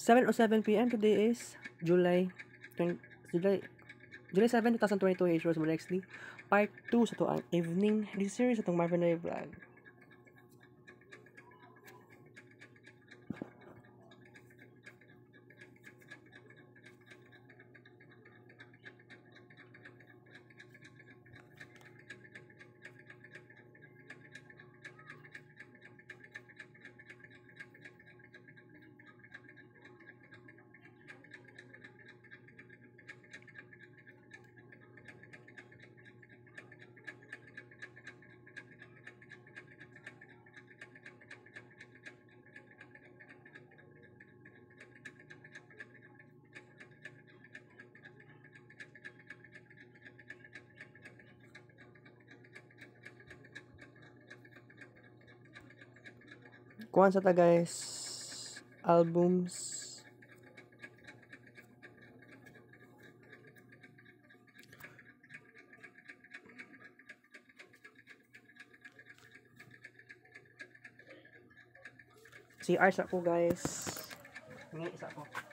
7 o 7 p.m. Today is July 20, July July 7, 2022 H. Rose Molexley. Part 2 sa to ang evening this series sa itong Marvin Ray Vlog. Kuhan sa ta guys? Albums. Si Ars ako guys. Hingi isa ako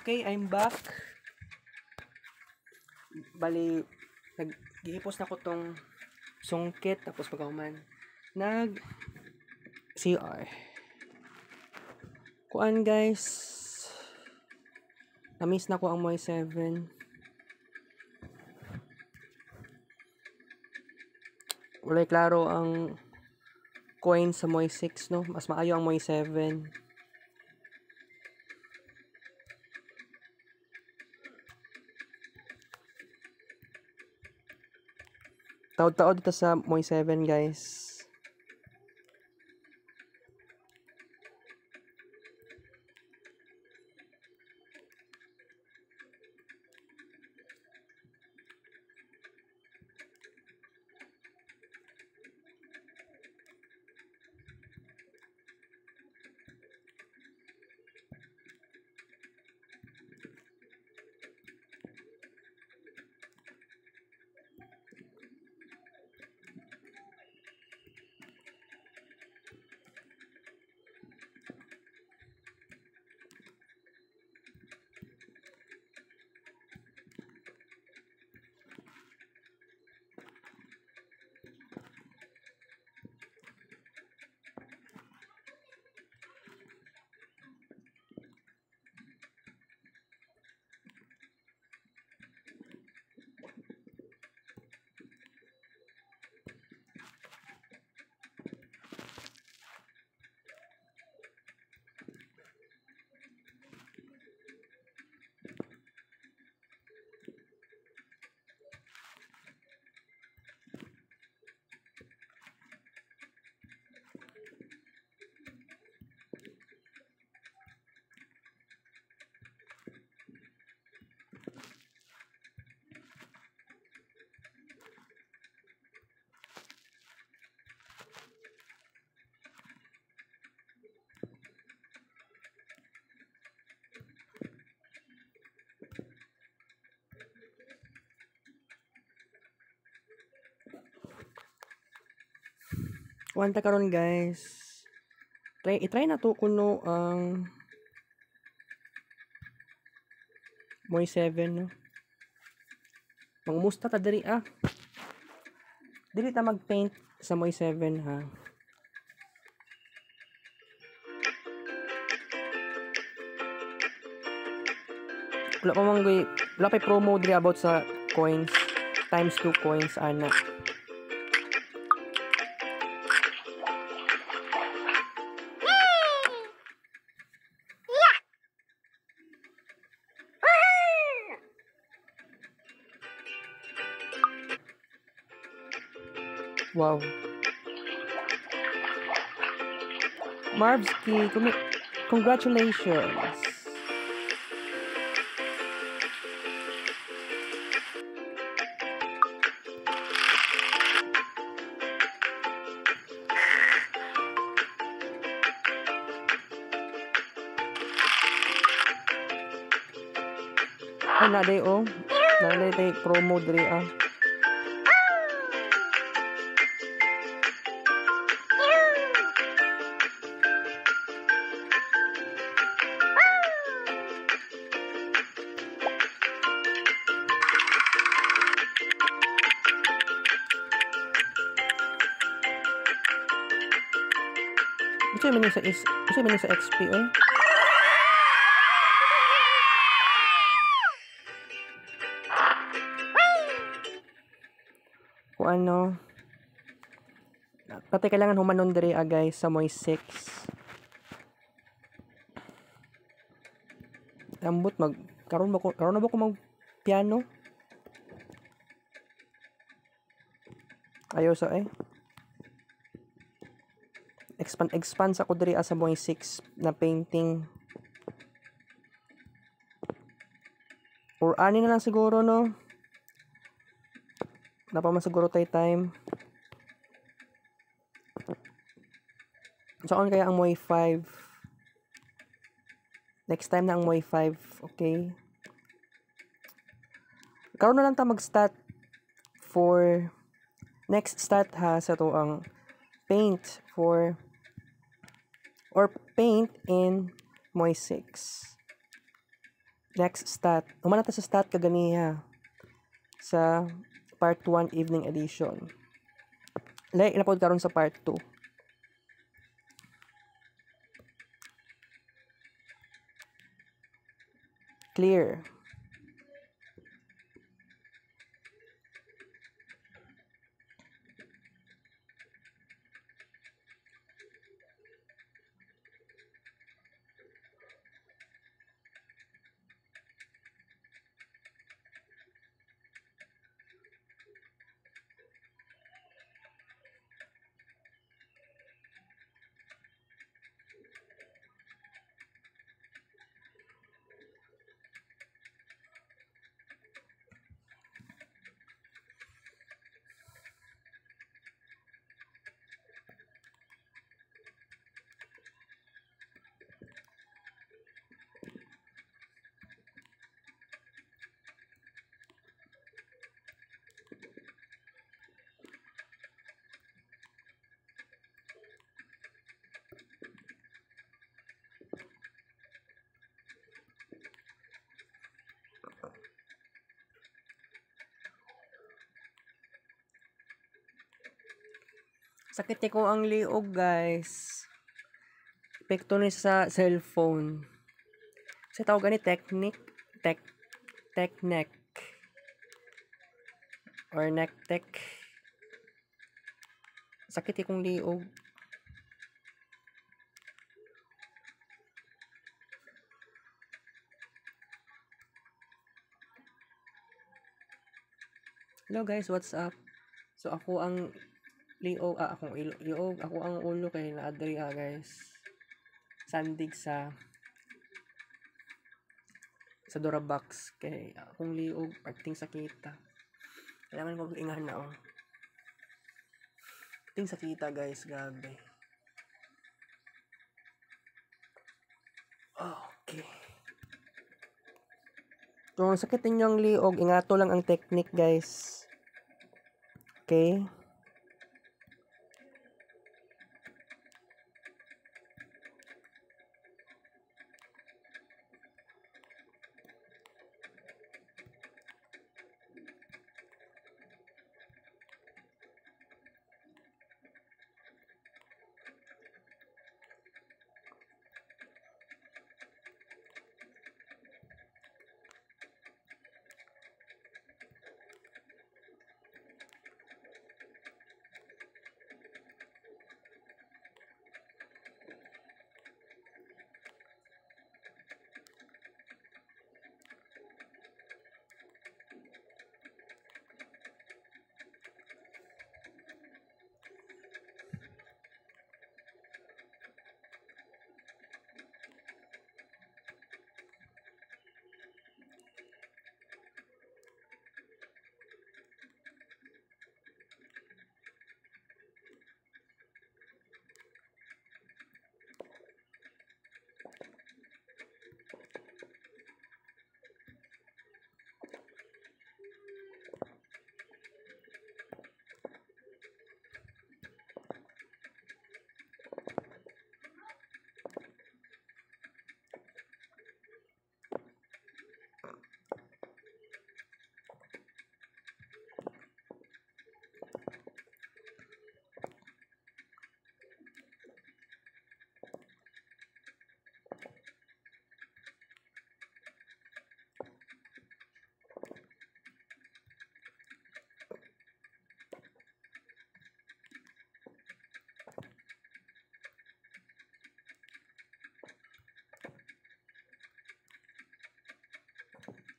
Okay, I'm back. Bali, nag-gihipos na ko tong sungkit tapos pagkahuman nag CR. Kuan guys. Na-miss na ko ang Moy 7. Walay klaro ang coin sa Moy 6 no. Mas maayo ang Moy 7. Taod-taod dito sa Moy 7 guys. Wanta karon guys. Try i-try na to kuno ang Moy 7 no. Mangmusta ta diri ah. Dili ta mag-paint sa Moy 7 ha. Wala pa mang wala pa promo diri about sa coins times 2 coins ana. Wow. Marvski, kumi- congratulations. Ay, naday oh. Naday tay promo diri ah. Ito yung sa is, ito yung sa XP eh. Kung ano, pati kailangan humanon diri ah guys sa Moy 6. Ambot mag karon ba ko karon ba ko mag piano? Ayo sa eh. Expand expand sa ko diri ah, sa Moy 6 na painting. Or ani na lang siguro no. Napaman siguro tayo time. Saan kaya ang Moy 5? Next time na ang Moy 5. Okay. Karoon na lang ta mag-stat for next stat ha sa to ang paint for or paint in 6. Next stat. Umana ta sa stat kaganiha sa part 1 evening edition. Like, napod karon sa part 2. Clear. Sakit ko ang liog, guys. Epekto ni sa cellphone. Sa tawag ni technique, tech, tech neck. Or neck tech. Sakit kong liog. Hello guys, what's up? So ako ang liog, ah, akong ilo, ako ang ulo kay naadri ah guys. Sandig sa sa Dorabox kay akong liog parting sa kita. Kailangan ko ingahan na oh. Parting sa kita guys, gabi. Okay. Kung sakit ninyong liog, ingato lang ang technique guys. Okay.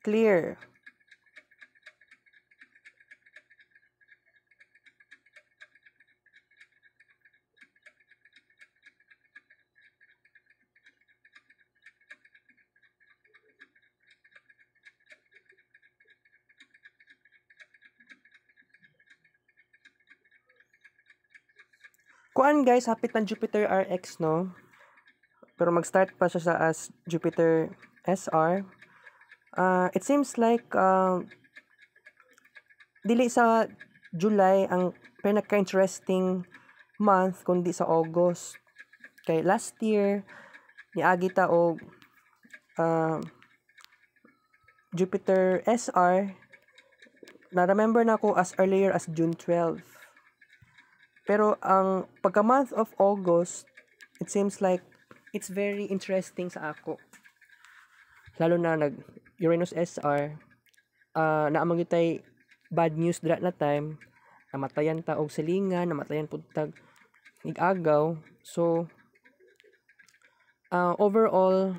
Clear. Kuan guys, hapit ng Jupiter RX no. Pero mag-start pa siya sa as Jupiter SR. Uh, it seems like uh, dili sa July ang pinaka-interesting month kundi sa August. Kay last year niagi ta og uh, Jupiter SR na remember na ako as earlier as June 12. Pero ang pagka month of August, it seems like it's very interesting sa ako. Lalo na nag Uranus SR, uh, naamang tay bad news dra na time, namatayan ta og silingan, namatayan pud tag igagaw. So uh, overall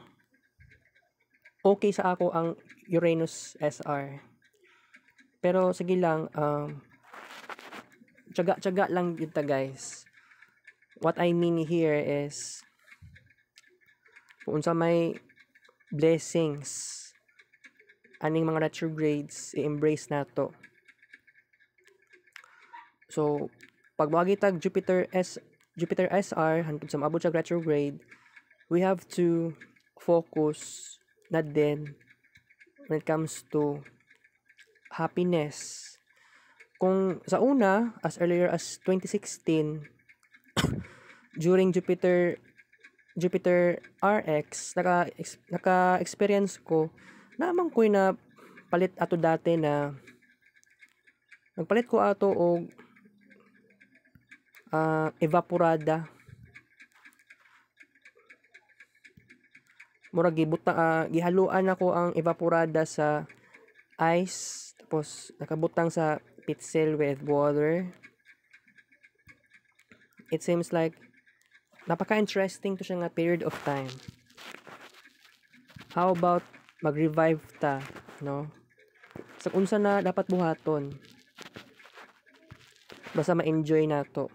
okay sa ako ang Uranus SR. Pero sige lang, um, tsaga-tsaga lang yun ta guys. What I mean here is kung sa may blessings aning mga retrogrades i-embrace nato. So pag tag Jupiter S Jupiter SR hantod sa maabot sa retrograde, we have to focus na din when it comes to happiness kung sa una, as earlier as 2016, during Jupiter Jupiter RX, naka naka-experience ko naman ko na palit ato dati na nagpalit ko ato og uh, evaporada mura gibuta uh, gihaluan ako ang evaporada sa ice tapos nakabutang sa pitzel with water. It seems like napaka-interesting to siya nga period of time. How about mag-revive ta, no? Sa unsa na dapat buhaton. Basta ma-enjoy na to.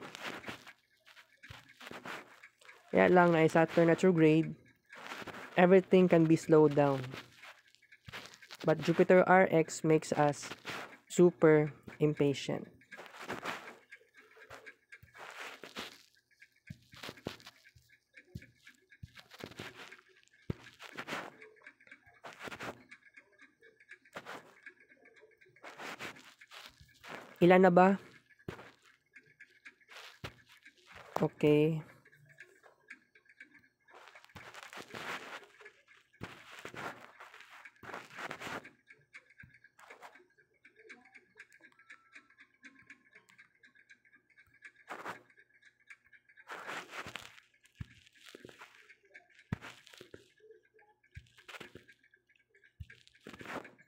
Kaya lang na Saturn retrograde, everything can be slowed down. But Jupiter RX makes us super impatient. Ilan na ba? Okay.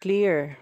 clear.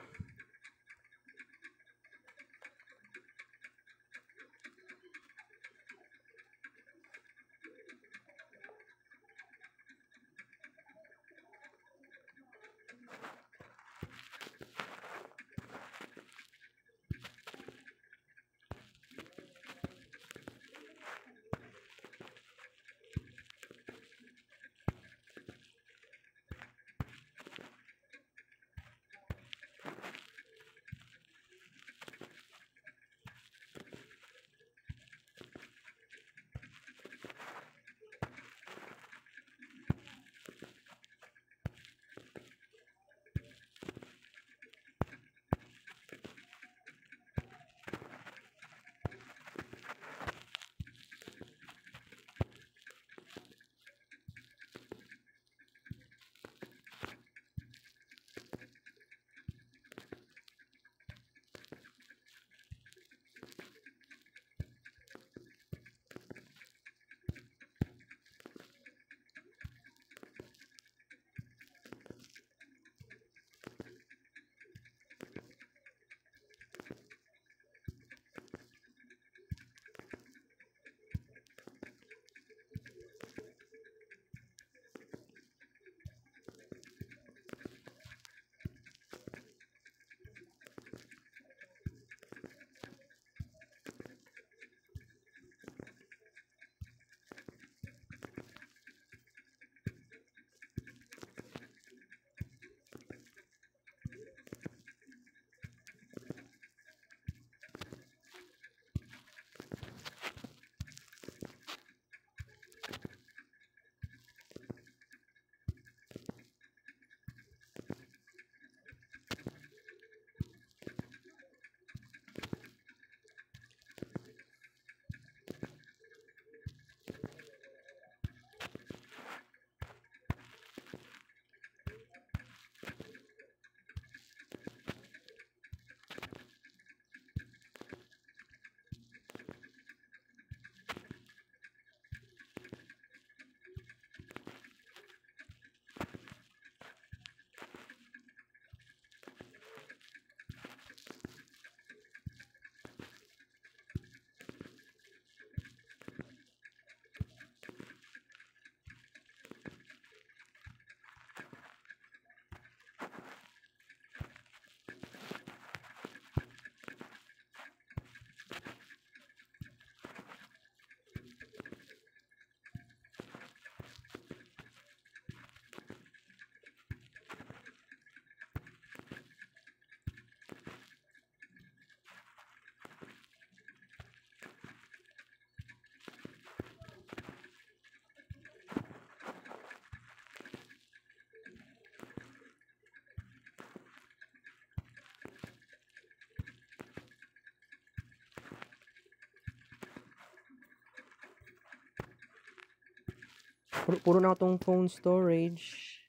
Puro, puro na itong phone storage.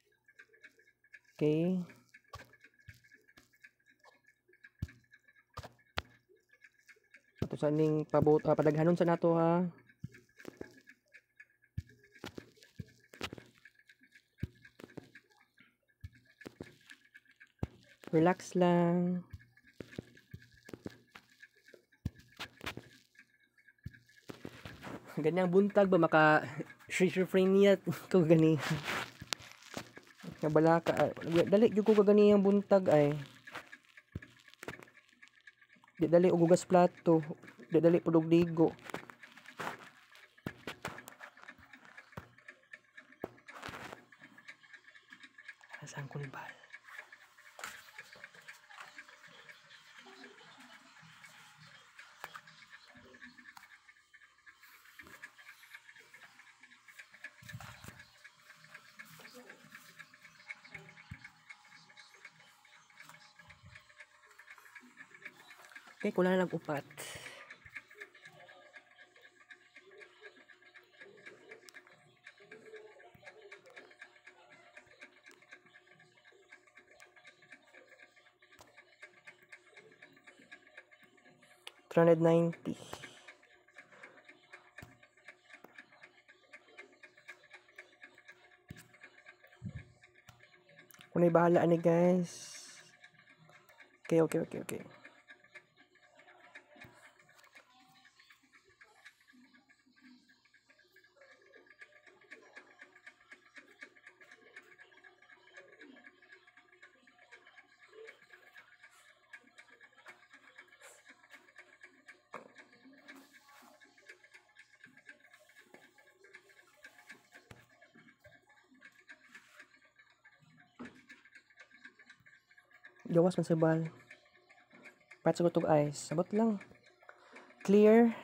Okay. Ato sa ning pabot ah, padaghanon sa nato ha. Relax lang. Ganyang buntag ba maka schizophrenia ko gani. Kabala ka. ah, Dali gyud ko gani ang buntag ay. Di dali og ugas plato. Di dali pudog ligo. Saan ko Okay, kulang lang upat. Hundred ninety. Kunay bahala ni guys. Okay, okay, okay, okay. Gawas man sa bal. Pat sa eyes. Sabot lang. Clear.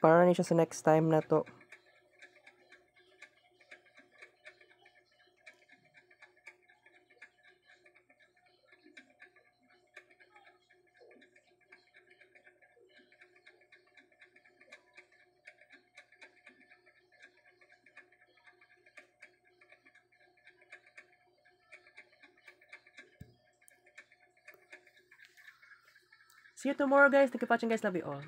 Para ni siya sa next time na to. See you tomorrow guys. Thank you for watching guys. Love you all.